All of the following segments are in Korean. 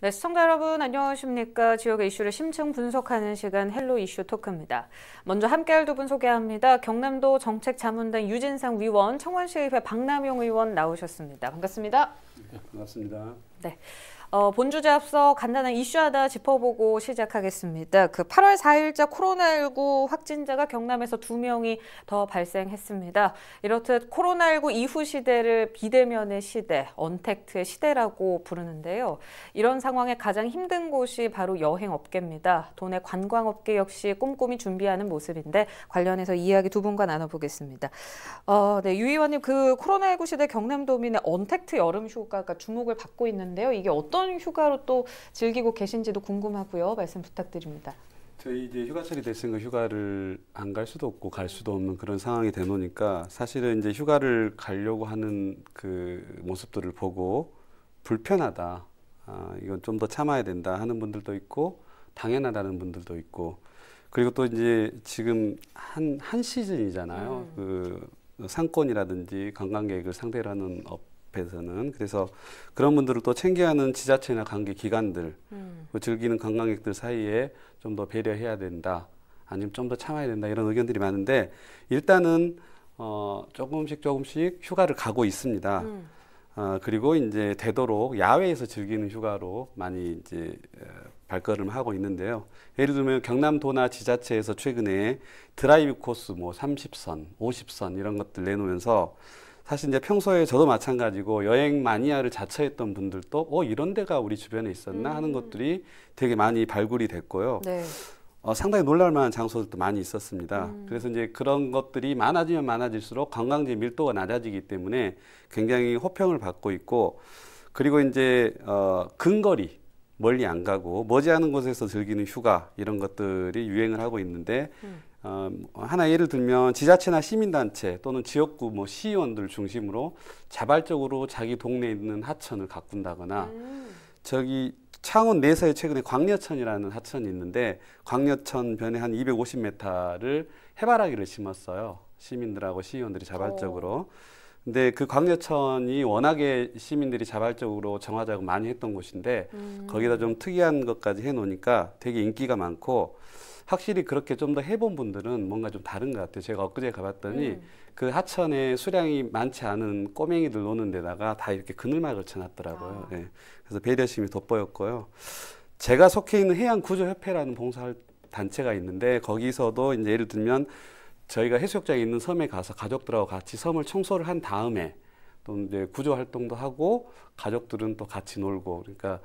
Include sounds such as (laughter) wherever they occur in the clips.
네, 시청자 여러분 안녕하십니까. 지역의 이슈를 심층 분석하는 시간 Hello Issue Talk입니다. 먼저 함께할 두 분 소개합니다. 경남도 정책자문단 유진상 위원, 창원시의회 박남용 의원 나오셨습니다. 반갑습니다. 네, 반갑습니다. 네. 어, 본주제 앞서 간단한 이슈 하나 짚어보고 시작하겠습니다. 그 8월 4일자 코로나19 확진자가 경남에서 두 명이 더 발생했습니다. 이렇듯 코로나19 이후 시대를 비대면의 시대, untact의 시대라고 부르는데요. 이런 상황에 가장 힘든 곳이 바로 여행업계입니다. 도내 관광업계 역시 꼼꼼히 준비하는 모습인데 관련해서 이야기 두 분과 나눠보겠습니다. 어, 네, 유 의원님 그 코로나19 시대 경남도민의 언택트 여름 휴가가 주목을 받고 있는데요. 이게 어떤 어떤 휴가로 또 즐기고 계신지도 궁금하고요. 말씀 부탁드립니다. 저희 이제 휴가철이 됐으니까 휴가를 안 갈 수도 없고 갈 수도 없는 그런 상황이 되 놓으니까 사실은 이제 휴가를 가려고 하는 그 모습들을 보고 불편하다. 아, 이건 좀 더 참아야 된다 하는 분들도 있고 당연하다는 분들도 있고 그리고 또 이제 지금 한, 한 시즌이잖아요. 음. 그 상권이라든지 관광객을 상대로 하는 업 앞에서는 그래서 그런 분들을 또 챙겨야 하는 지자체나 관계 기관들 음. 그 즐기는 관광객들 사이에 좀 더 배려해야 된다 아니면 좀 더 참아야 된다 이런 의견들이 많은데 일단은 어 조금씩 조금씩 휴가를 가고 있습니다. 음. 어, 그리고 이제 되도록 야외에서 즐기는 휴가로 많이 이제 발걸음을 하고 있는데요. 예를 들면 경남도나 지자체에서 최근에 드라이브 코스 뭐 30선, 50선 이런 것들 내놓으면서 사실 이제 평소에 저도 마찬가지고 여행 마니아를 자처했던 분들도 어 이런 데가 우리 주변에 있었나 하는 음. 것들이 되게 많이 발굴이 됐고요. 네. 어, 상당히 놀랄만한 장소들도 많이 있었습니다. 음. 그래서 이제 그런 것들이 많아지면 많아질수록 관광지 밀도가 낮아지기 때문에 굉장히 호평을 받고 있고 그리고 이제 어, 근거리 멀리 안 가고 머지않은 곳에서 즐기는 휴가 이런 것들이 유행을 하고 있는데 음. 어, 하나 예를 들면 지자체나 시민단체 또는 지역구 뭐 시의원들 중심으로 자발적으로 자기 동네에 있는 하천을 가꾼다거나 음. 저기 창원 내서에 최근에 광려천이라는 하천이 있는데 광려천 변에 한 250m를 해바라기를 심었어요. 시민들하고 시의원들이 자발적으로. 오. 근데 그 광려천이 워낙에 시민들이 자발적으로 정화 작업 많이 했던 곳인데 음. 거기다 좀 특이한 것까지 해놓으니까 되게 인기가 많고 확실히 그렇게 좀 더 해본 분들은 뭔가 좀 다른 것 같아요. 제가 엊그제 가봤더니 음. 그 하천에 수량이 많지 않은 꼬맹이들 노는 데다가 다 이렇게 그늘막을 쳐놨더라고요. 아. 네. 그래서 배려심이 돋보였고요. 제가 속해 있는 해양구조협회라는 봉사 단체가 있는데 거기서도 이제 예를 들면 저희가 해수욕장에 있는 섬에 가서 가족들하고 같이 섬을 청소를 한 다음에 또 이제 구조 활동도 하고 가족들은 또 같이 놀고 그러니까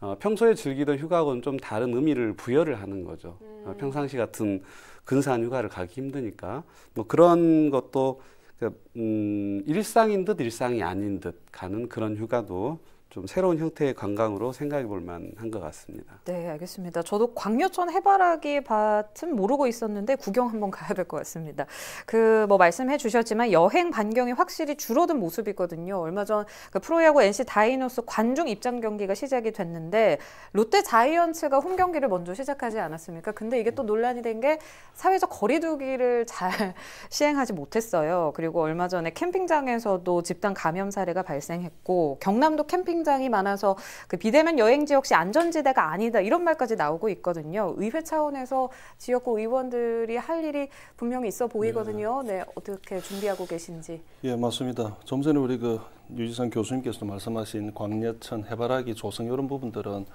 어, 평소에 즐기던 휴가하고는 좀 다른 의미를 부여를 하는 거죠. 음. 어, 평상시 같은 근사한 휴가를 가기 힘드니까 뭐 그런 것도 그, 음, 일상인 듯 일상이 아닌 듯 가는 그런 휴가도 좀 새로운 형태의 관광으로 생각해 볼 만한 것 같습니다. 네, 알겠습니다. 저도 광려천 해바라기 밭은 모르고 있었는데 구경 한번 가야 될 것 같습니다. 그 뭐 말씀해 주셨지만 여행 반경이 확실히 줄어든 모습이거든요. 얼마 전 그 프로야구 NC 다이노스 관중 입장 경기가 시작이 됐는데 롯데 자이언츠가 홈 경기를 먼저 시작하지 않았습니까? 근데 이게 또 논란이 된 게 사회적 거리두기를 잘 (laughs) 시행하지 못했어요. 그리고 얼마 전에 캠핑장에서도 집단 감염 사례가 발생했고 경남도 캠핑 캠핑장이 많아서 그 비대면 여행지 역시 안전지대가 아니다 이런 말까지 나오고 있거든요. 의회 차원에서 지역구 의원들이 할 일이 분명히 있어 보이거든요. 네, 네 어떻게 준비하고 계신지. 예, 맞습니다. 좀 전에 우리 그 유지상 교수님께서도 말씀하신 광려천, 해바라기, 조성 이런 부분들은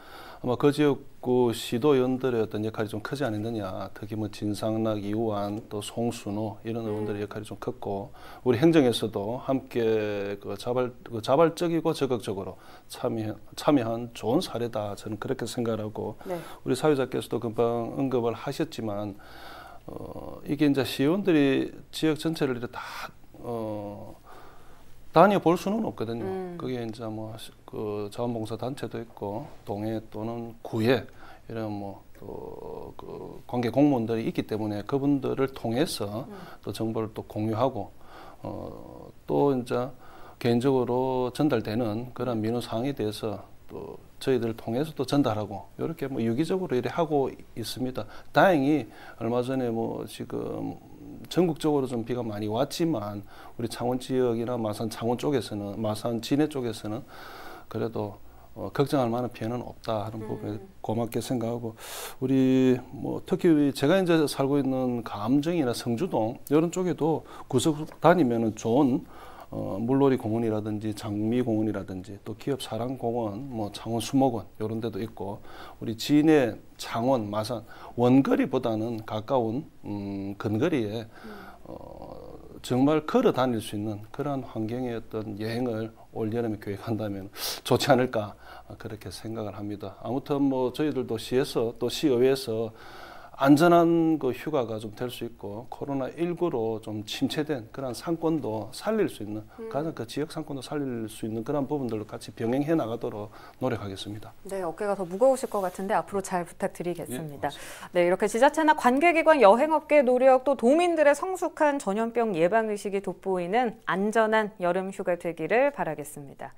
아마 그 지역구 시도위원들의 어떤 역할이 좀 크지 않았느냐. 특히 뭐 진상락, 이우환, 또 송순호 이런 의원들의 음. 역할이 좀 컸고 우리 행정에서도 함께 그 자발 그 자발적이고 적극적으로 참여 참여한 좋은 사례다. 저는 그렇게 생각하고 네. 우리 사회자께서도 금방 언급을 하셨지만 어 이게 이제 시의원들이 지역 전체를 다 어. 다녀 볼 수는 없거든요. 음. 그게 이제 뭐 그 자원봉사 단체도 있고 동해 또는 구에 이런 뭐 또 그 관계 공무원들이 있기 때문에 그분들을 통해서 음. 또 정보를 또 공유하고 어 또 이제 개인적으로 전달되는 그런 민원 사항에 대해서 또 저희들을 통해서 또 전달하고 이렇게 뭐 유기적으로 이렇게 하고 있습니다. 다행히 얼마 전에 뭐 지금 전국적으로 좀 비가 많이 왔지만 우리 창원 지역이나 마산 창원 쪽에서는 마산 진해 쪽에서는 그래도 어, 걱정할 만한 피해는 없다 하는 음. 부분에 고맙게 생각하고 우리 뭐 특히 제가 이제 살고 있는 감정이나 성주동 이런 쪽에도 구석 다니면은 좋은 어, 물놀이 공원이라든지 장미 공원이라든지 또 기업 사랑 공원, 뭐 창원 수목원 이런 데도 있고 우리 진해, 창원, 마산 원거리보다는 가까운 음, 근거리에 어, 정말 걸어 다닐 수 있는 그러한 환경의 어떤 여행을 올 여름에 계획한다면 좋지 않을까 그렇게 생각을 합니다. 아무튼 뭐 저희들도 시에서 또 시의회에서 안전한 그 휴가가 좀 될 수 있고 코로나 19로 좀 침체된 그런 상권도 살릴 수 있는 가장 그 지역 상권도 살릴 수 있는 그런 부분들로 같이 병행해 나가도록 노력하겠습니다. 네, 어깨가 더 무거우실 것 같은데 앞으로 잘 부탁드리겠습니다. 예, 네, 이렇게 지자체나 관계기관, 여행업계 노력 또 도민들의 성숙한 전염병 예방 의식이 돋보이는 안전한 여름 휴가 되기를 바라겠습니다.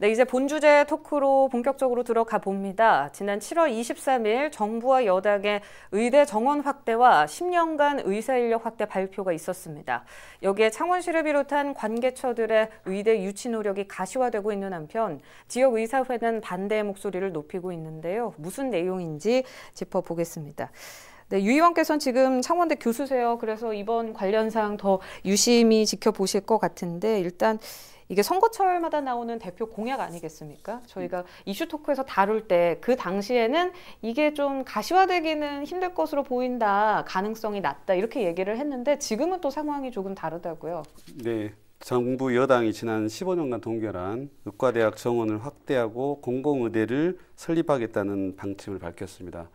네, 이제 본 주제 토크로 본격적으로 들어가 봅니다. 지난 7월 23일 정부와 여당의 의대 정원 확대와 10년간 의사 인력 확대 발표가 있었습니다. 여기에 창원시를 비롯한 관계처들의 의대 유치 노력이 가시화되고 있는 한편 지역 의사회는 반대의 목소리를 높이고 있는데요. 무슨 내용인지 짚어보겠습니다. 네, 유 의원께서는 지금 창원대 교수세요. 그래서 이번 관련 사항 더 유심히 지켜보실 것 같은데 일단 이게 선거철마다 나오는 대표 공약 아니겠습니까? 저희가 이슈 토크에서 다룰 때 그 당시에는 이게 좀 가시화되기는 힘들 것으로 보인다, 가능성이 낮다 이렇게 얘기를 했는데 지금은 또 상황이 조금 다르다고요. 네. 정부 여당이 지난 15년간 동결한 의과대학 정원을 확대하고 공공의대를 설립하겠다는 방침을 밝혔습니다.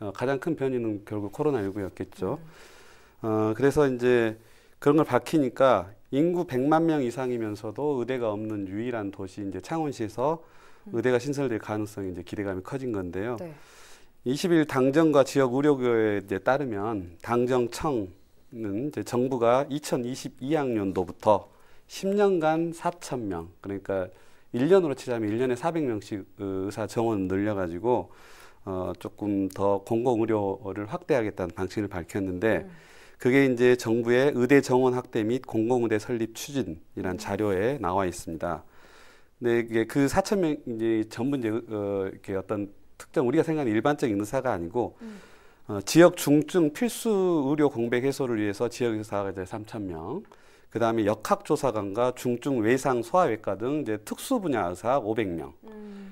어, 가장 큰 변이는 결국 코로나19였겠죠. 어, 그래서 이제 그런 걸 밝히니까 인구 100만 명 이상이면서도 의대가 없는 유일한 도시 이제 창원시에서 의대가 신설될 가능성이 이제 기대감이 커진 건데요. 네. 20일 당정과 지역 의료교에 따르면 당정청은 이제 정부가 2022학년도부터 10년간 4천 명 그러니까 1년으로 치자면 1년에 400명씩 의사 정원 늘려가지고 어 조금 더 공공의료를 확대하겠다는 방침을 밝혔는데 그게 이제 정부의 의대 정원 확대 및 공공의대 설립 추진이란 자료에 나와 있습니다. 근데 이게 그 4천 명 이제 전부 이제 어 이렇게 어떤 특정 우리가 생각하는 일반적인 의사가 아니고 어, 지역 중증 필수 의료 공백 해소를 위해서 지역 의사가 이제 3천 명, 그 다음에 역학조사관과 중증 외상 소아외과 등 이제 특수 분야 의사 500명,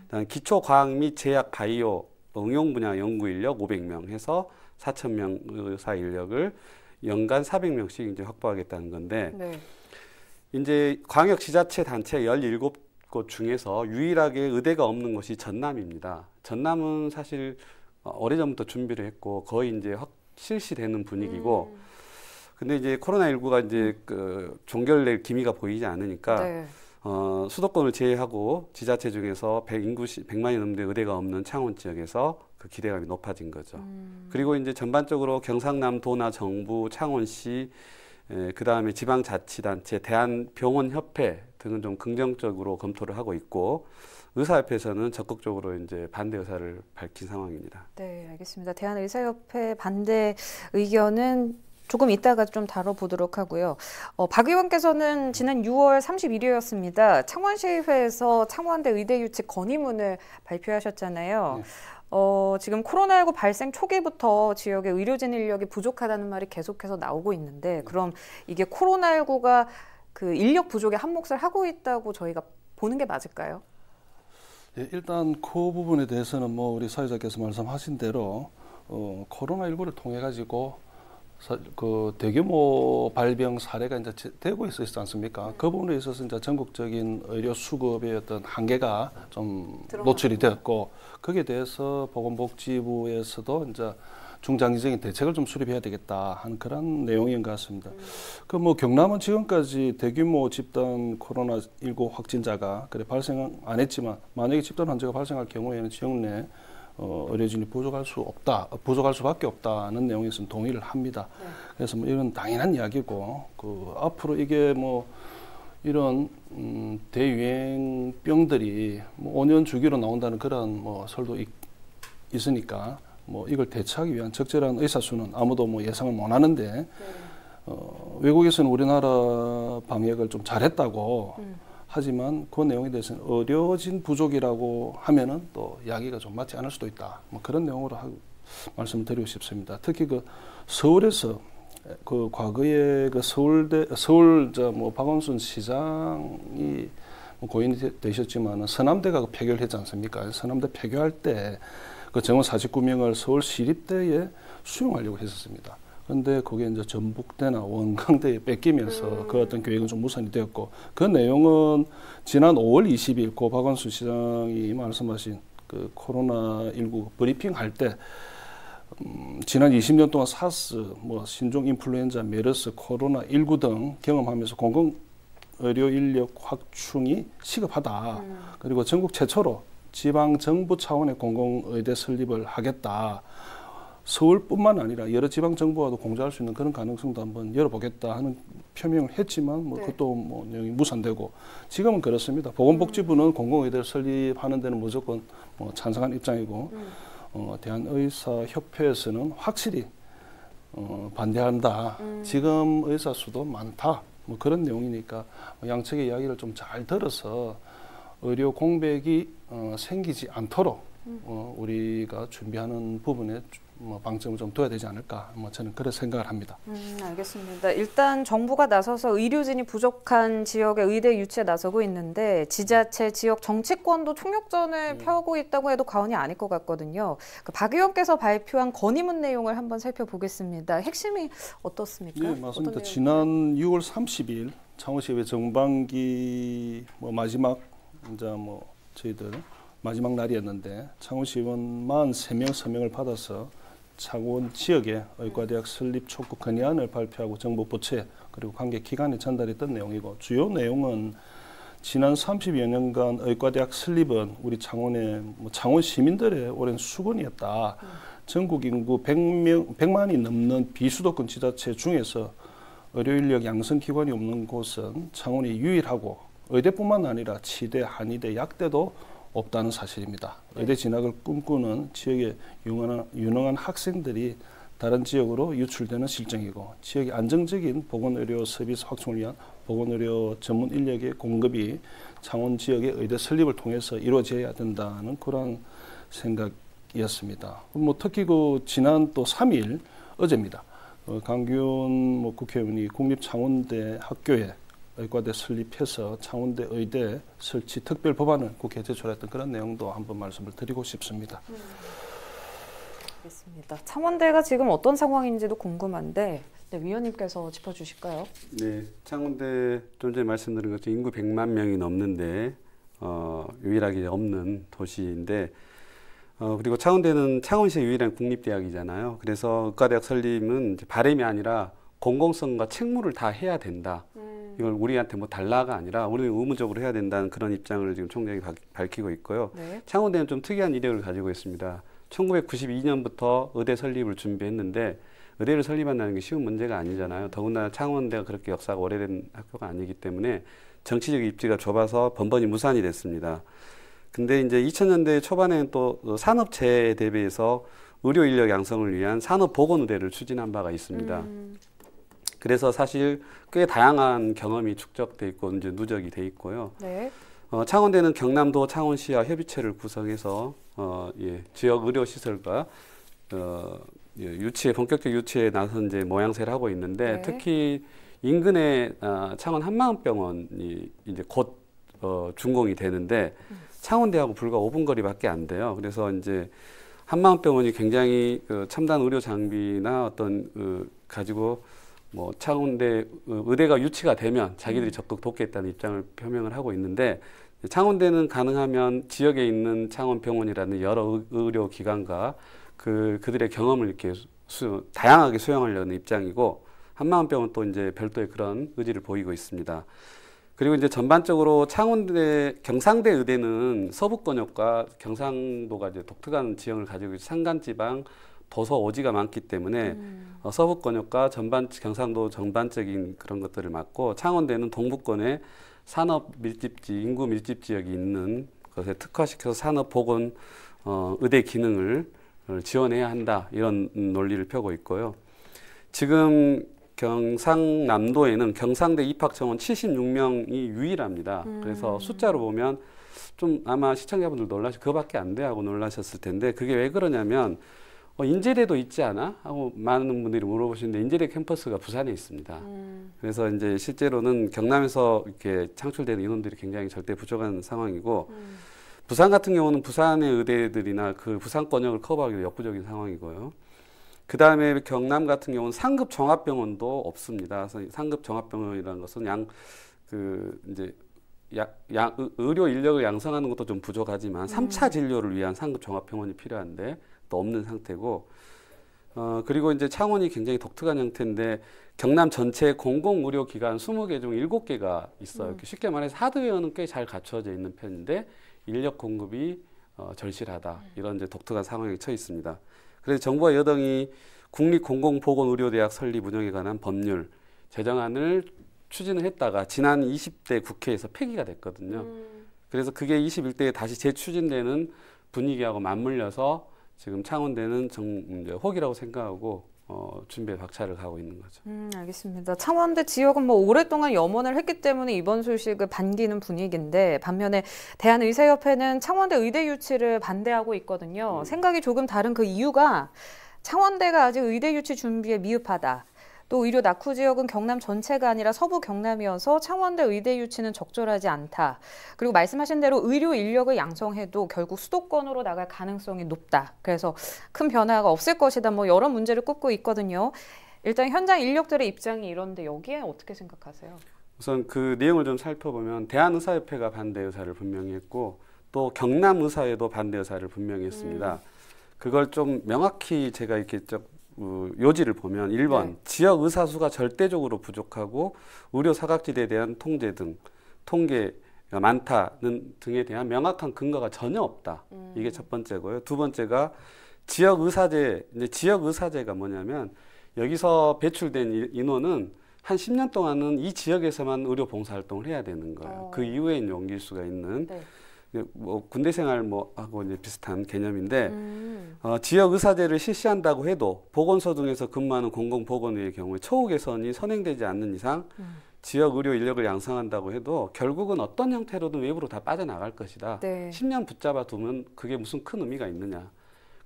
그다음 기초 과학 및 제약 바이오 응용 분야 연구 인력 500명 해서 4천 명 의사 인력을 연간 400명씩 이제 확보하겠다는 건데 네. 이제 광역 지자체 단체 17곳 중에서 유일하게 의대가 없는 곳이 전남입니다. 전남은 사실 어, 오래전부터 준비를 했고 거의 이제 확 실시되는 분위기고 음. 근데 이제 코로나19가 이제 그 종결될 기미가 보이지 않으니까 네. 어, 수도권을 제외하고 지자체 중에서 100 인구 100만이 넘는 의대가 없는 창원 지역에서 그 기대감이 높아진 거죠. 음. 그리고 이제 전반적으로 경상남도나 정부, 창원시, 그 다음에 지방자치단체, 대한병원협회 등은 좀 긍정적으로 검토를 하고 있고 의사협회에서는 적극적으로 이제 반대 의사를 밝힌 상황입니다. 네, 알겠습니다. 대한의사협회 반대 의견은 조금 이따가 좀 다뤄보도록 하고요. 어, 박 의원께서는 지난 6월 31일이었습니다. 창원시의회에서 창원대 의대 유치 건의문을 발표하셨잖아요. 네. 어, 지금 코로나19 발생 초기부터 지역의 의료진 인력이 부족하다는 말이 계속해서 나오고 있는데, 그럼 이게 코로나19가 그 인력 부족에 한 몫을 하고 있다고 저희가 보는 게 맞을까요? 예, 일단 그 부분에 대해서는 뭐 우리 사회자께서 말씀하신 대로 어, 코로나19를 통해 가지고 사- 그 대규모 발병 사례가 이제 제- 되고 있었지 않습니까? 그 부분에 있어서 이제 전국적인 의료 수급의 어떤 한계가 좀. 노출이 되었고 거기에 대해서 보건복지부에서도 이제 중장기적인 대책을 좀 수립해야 되겠다 하는 그런 내용인 것 같습니다. 그뭐 경남은 지금까지 대규모 집단 코로나 19 확진자가 그래 발생 안 했지만 만약에 집단 환자가 발생할 경우에는 지역 내 어, 의료진이 부족할 수 없다, 어, 부족할 수밖에 없다는 내용에서는 동의를 합니다. 그래서 뭐 이런 당연한 이야기고 그 앞으로 이게 뭐 이런 음, 대유행병들이 뭐 5년 주기로 나온다는 그런 뭐 설도 있, 있으니까 뭐 이걸 대처하기 위한 적절한 의사 수는 아무도 뭐 예상을 못 하는데 어, 외국에서는 우리나라 방역을 좀 잘했다고 하지만 그 내용에 대해서는 어려진 부족이라고 하면은 또 이야기가 좀 맞지 않을 수도 있다. 뭐 그런 내용으로 하, 말씀드리고 싶습니다. 특히 그 서울에서 그 과거에 그 서울대 서울 저뭐 박원순 시장이 뭐 고인이 되셨지만 서남대가 그 폐교를 했지 않습니까? 서남대 폐교할 때 그 정원 49명을 서울 시립대에 수용하려고 했었습니다. 그런데 그게 이제 전북대나 원광대에 뺏기면서 음. 그 어떤 계획은 좀 무산이 되었고 그 내용은 지난 5월 20일 고 박원순 시장이 말씀하신 그 코로나 19 브리핑 할때 음, 지난 20년 동안 사스, 뭐 신종 인플루엔자, 메르스, 코로나 19 등 경험하면서 공공 의료 인력 확충이 시급하다. 음. 그리고 전국 최초로 지방 정부 차원의 공공 의대 설립을 하겠다. 서울뿐만 아니라 여러 지방 정부와도 공조할 수 있는 그런 가능성도 한번 열어보겠다 하는 표명을 했지만 뭐 네. 그것도 뭐 내용이 무산되고 지금은 그렇습니다. 보건복지부는 음. 공공의대를 설립하는 데는 무조건 뭐 찬성한 입장이고 음. 어, 대한의사협회에서는 확실히 어, 반대한다. 음. 지금 의사 수도 많다. 뭐 그런 내용이니까 양측의 이야기를 좀 잘 들어서 의료 공백이 어, 생기지 않도록 음. 어, 우리가 준비하는 부분에 뭐 방점을 좀 둬야 되지 않을까 뭐 저는 그런 생각을 합니다. 음, 알겠습니다. 일단 정부가 나서서 의료진이 부족한 지역의 의대 유치에 나서고 있는데 지자체 지역 정치권도 총력전을 음. 펴고 있다고 해도 과언이 아닐 것 같거든요. 그 박 의원께서 발표한 건의문 내용을 한번 살펴보겠습니다. 핵심이 어떻습니까? 네, 맞습니다. 지난 6월 30일 창원시의 정반기 뭐 마지막 이제 뭐 저희들 마지막 날이었는데 창원 시의원 43명 서명을 받아서 창원 지역에 의과대학 설립 촉구 건의안을 발표하고 정부 부처 그리고 관계 기관에 전달했던 내용이고 주요 내용은 지난 30여 년간 의과대학 설립은 우리 창원의 뭐 창원 시민들의 오랜 수건이었다. 음. 전국 인구 100명, 100만이 넘는 비수도권 지자체 중에서 의료 인력 양성 기관이 없는 곳은 창원이 유일하고 의대뿐만 아니라 치대, 한의대, 약대도 없다는 사실입니다. 네. 의대 진학을 꿈꾸는 지역의 유능한, 유능한 학생들이 다른 지역으로 유출되는 실정이고 지역의 안정적인 보건의료 서비스 확충을 위한 보건의료 전문 인력의 공급이 창원 지역의 의대 설립을 통해서 이루어져야 된다는 그런 생각이었습니다. 뭐 특히 그 지난 또 3일 어제입니다. 어, 강균 뭐 국회의원이 국립창원대 학교에 의과대 설립해서 창원대 의대 설치 특별 법안을 국회에 제출했던 그런 내용도 한번 말씀을 드리고 싶습니다. 음, 알겠습니다. 창원대가 지금 어떤 상황인지도 궁금한데 네, 위원님께서 짚어주실까요? 네, 창원대 좀 전에 말씀드린 것처럼 인구 100만 명이 넘는데 어, 유일하게 없는 도시인데 어, 그리고 창원대는 창원시의 유일한 국립대학이잖아요. 그래서 의과대학 설립은 바램이 아니라 공공성과 책무를 다 해야 된다. 음. 이걸 우리한테 뭐 달라가 아니라 우리는 의무적으로 해야 된다는 그런 입장을 지금 총장이 밝히고 있고요. 네. 창원대는 좀 특이한 이력을 가지고 있습니다. 1992년부터 의대 설립을 준비했는데 의대를 설립한다는 게 쉬운 문제가 아니잖아요. 더군다나 창원대가 그렇게 역사가 오래된 학교가 아니기 때문에 정치적 입지가 좁아서 번번이 무산이 됐습니다. 근데 이제 2000년대 초반에는 또 산업체에 대비해서 의료 인력 양성을 위한 산업보건의대를 추진한 바가 있습니다. 음. 그래서 사실 꽤 다양한 경험이 축적돼 있고 이제 누적이 돼 있고요. 네. 어, 창원대는 경남도 창원시와 협의체를 구성해서 어, 예, 지역 의료 시설과 어, 예, 유치에 본격적 유치에 나선 이제 모양새를 하고 있는데 네. 특히 인근에 어, 창원 한마음병원이 이제 곧 어, 준공이 되는데 음. 창원대하고 불과 5분 거리밖에 안 돼요. 그래서 이제 한마음병원이 굉장히 그 첨단 의료 장비나 어떤 그 가지고 뭐 창원대 의대가 유치가 되면 자기들이 음. 적극 돕겠다는 입장을 표명을 하고 있는데 창원대는 가능하면 지역에 있는 창원병원이라는 여러 의료 기관과 그 그들의 경험을 이렇게 수, 다양하게 수용하려는 입장이고 한마음병원 또 이제 별도의 그런 의지를 보이고 있습니다. 그리고 이제 전반적으로 창원대 경상대 의대는 서북권역과 경상도가 이제 독특한 지형을 가지고 있는 산간지방 도서 오지가 많기 때문에 음. 어, 서북권역과 전반 경상도 전반적인 그런 것들을 맡고 창원대는 동북권에 산업 밀집지 인구 밀집 지역이 있는 것에 특화시켜서 산업 보건 어, 의대 기능을 지원해야 한다 이런 논리를 펴고 있고요. 지금 경상남도에는 경상대 입학 정원 76명이 유일합니다. 그래서 숫자로 보면 좀 아마 시청자분들 놀라시 그거밖에 안 돼 하고 놀라셨을 텐데 그게 왜 그러냐면 어, 인제대도 있지 않아? 하고 많은 분들이 물어보시는데 인제대 캠퍼스가 부산에 있습니다. 그래서 이제 실제로는 경남에서 이렇게 창출되는 인원들이 굉장히 절대 부족한 상황이고 부산 같은 경우는 부산의 의대들이나 그 부산권역을 커버하기도 역부족인 상황이고요. 그 다음에 경남 같은 경우는 상급 종합병원도 없습니다. 그래서 상급 종합병원이라는 것은 양 그 이제 야, 야, 의- 의료 인력을 양성하는 것도 좀 부족하지만 삼 3차 진료를 위한 상급 종합병원이 필요한데 또 없는 상태고 어, 그리고 이제 창원이 굉장히 독특한 형태인데 경남 전체 공공 의료 기관 20개 중 7개가 있어요. 이렇게 쉽게 말해서 하드웨어는 꽤 잘 갖춰져 있는 편인데 인력 공급이 어, 절실하다. 이런 이제 독특한 상황에 처해 있습니다. 그래서 정부와 여당이 국립공공보건의료대학 설립 운영에 관한 법률 제정안을 추진을 했다가 지난 20대 국회에서 폐기가 됐거든요. 그래서 그게 21대에 다시 재추진되는 분위기하고 맞물려서 지금 창원대는 정, 이제 혹이라고 생각하고 어, 준비에 박차를 가고 있는 거죠. 음, 알겠습니다. 창원대 지역은 뭐 오랫동안 염원을 했기 때문에 이번 소식을 반기는 분위기인데 반면에 대한의사협회는 창원대 의대 유치를 반대하고 있거든요. 생각이 조금 다른 그 이유가 창원대가 아직 의대 유치 준비에 미흡하다. 또 의료 낙후 지역은 경남 전체가 아니라 서부 경남이어서 창원대 의대 유치는 적절하지 않다. 그리고 말씀하신 대로 의료 인력을 양성해도 결국 수도권으로 나갈 가능성이 높다. 그래서 큰 변화가 없을 것이다. 뭐 여러 문제를 꼽고 있거든요. 일단 현장 인력들의 입장이 이런데 여기에 어떻게 생각하세요? 우선 그 내용을 좀 살펴보면 대한의사협회가 반대 의사를 분명히 했고 또 경남의사회도 반대 의사를 분명히 했습니다. 그걸 좀 명확히 제가 이렇게 좀 어, 요지를 보면 1번 네. 지역 의사 수가 절대적으로 부족하고 의료 사각지대에 대한 통제 등 통계가 많다는 등에 대한 명확한 근거가 전혀 없다. 이게 첫 번째고요. 두 번째가 지역 의사제 이제 지역 의사제가 뭐냐면 여기서 배출된 이- 인원은 한 10년 동안은 이 지역에서만 의료 봉사 활동을 해야 되는 거예요. 어. 그 이후에 옮길 수가 있는 네. 뭐 군대 생활 뭐 하고 이제 비슷한 개념인데 음. 어, 지역 의사제를 실시한다고 해도 보건소 등에서 근무하는 공공보건의의 경우에 처우 개선이 선행되지 않는 이상 음. 지역 의료 인력을 양성한다고 해도 결국은 어떤 형태로든 외부로 다 빠져나갈 것이다. 네. 10년 붙잡아 두면 그게 무슨 큰 의미가 있느냐.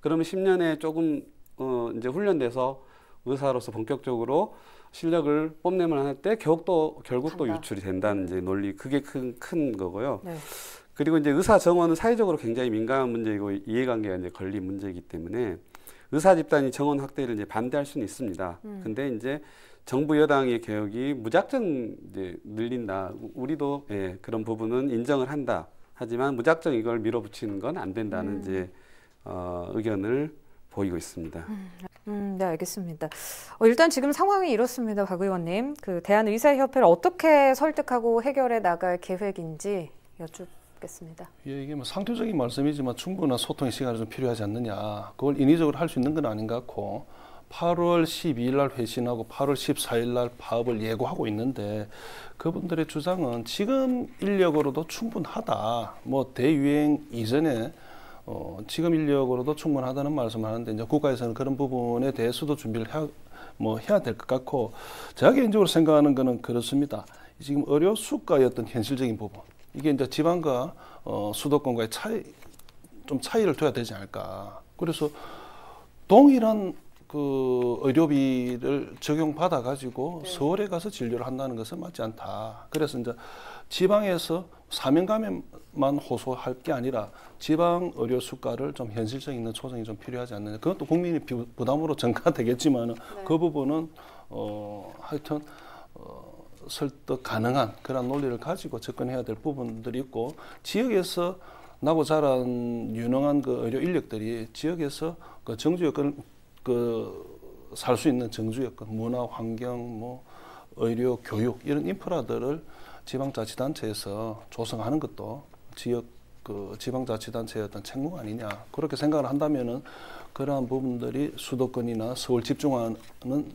그러면 10년에 조금 어, 이제 훈련돼서 의사로서 본격적으로 실력을 뽐내면 할 때 결국 또 결국 또 간다. 유출이 된다는 이제 논리 그게 큰 큰 거고요. 네. 그리고 이제 의사 정원은 사회적으로 굉장히 민감한 문제이고 이해관계가 이제 걸린 문제이기 때문에 의사 집단이 정원 확대를 이제 반대할 수는 있습니다. 음. 근데 이제 정부 여당의 개혁이 무작정 이제 늘린다. 우- 우리도 예, 그런 부분은 인정을 한다. 하지만 무작정 이걸 밀어붙이는 건 안 된다는 음. 이제 어, 의견을 보이고 있습니다. 음, 네, 알겠습니다. 어, 일단 지금 상황이 이렇습니다, 박 의원님. 그 대한의사협회를 어떻게 설득하고 해결해 나갈 계획인지 여쭙 겠습니다. 예, 이게 뭐 상투적인 말씀이지만 충분한 소통의 시간이 좀 필요하지 않느냐. 그걸 인위적으로 할 수 있는 건 아닌 것 같고 8월 12일 날 회신하고 8월 14일 날 파업을 예고하고 있는데 그분들의 주장은 지금 인력으로도 충분하다. 뭐 대유행 이전에 어, 지금 인력으로도 충분하다는 말씀을 하는데 이제 국가에서는 그런 부분에 대해서도 준비를 해야, 뭐 해야 될 것 같고 제가 개인적으로 생각하는 거는 그렇습니다. 지금 의료 수가의 어떤 현실적인 부분 이게 이제 지방과 어, 수도권과의 차이 좀 차이를 둬야 되지 않을까. 그래서 동일한 그 의료비를 적용받아 가지고 서울에 가서 진료를 한다는 것은 맞지 않다. 그래서 이제 지방에서 사명 감염만 호소할 게 아니라 지방 의료 수가를 좀 현실성 있는 조정이 좀 필요하지 않느냐. 그것도 국민의 비- 부담으로 (laughs) 전가되겠지만은 그 부분은 어 하여튼 어 설득 가능한 그런 논리를 가지고 접근해야 될 부분들이 있고 지역에서 나고 자란 유능한 그 의료 인력들이 지역에서 그 정주 여건 그살 수 있는 정주 여건 문화 환경 뭐 의료 교육 이런 인프라들을 지방자치단체에서 조성하는 것도 지역 그 지방자치단체의 어떤 책무 아니냐 그렇게 생각을 한다면은 그러한 부분들이 수도권이나 서울 집중화는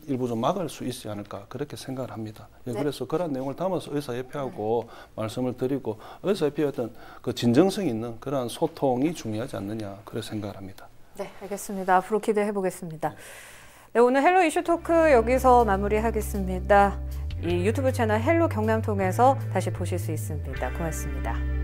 일부 좀 막을 수 있지 않을까 그렇게 생각을 합니다. 예, 네. 그래서 그런 내용을 담아서 의사협회하고 말씀을 드리고 의사협회의 어떤 그 진정성 있는 그러한 소통이 중요하지 않느냐 그렇게 생각을 합니다. 네, 알겠습니다. 앞으로 기대해 보겠습니다. 네, 네, 오늘 Hello Issue Talk 여기서 마무리하겠습니다. 이 유튜브 채널 Hello 경남 통해서 다시 보실 수 있습니다. 고맙습니다.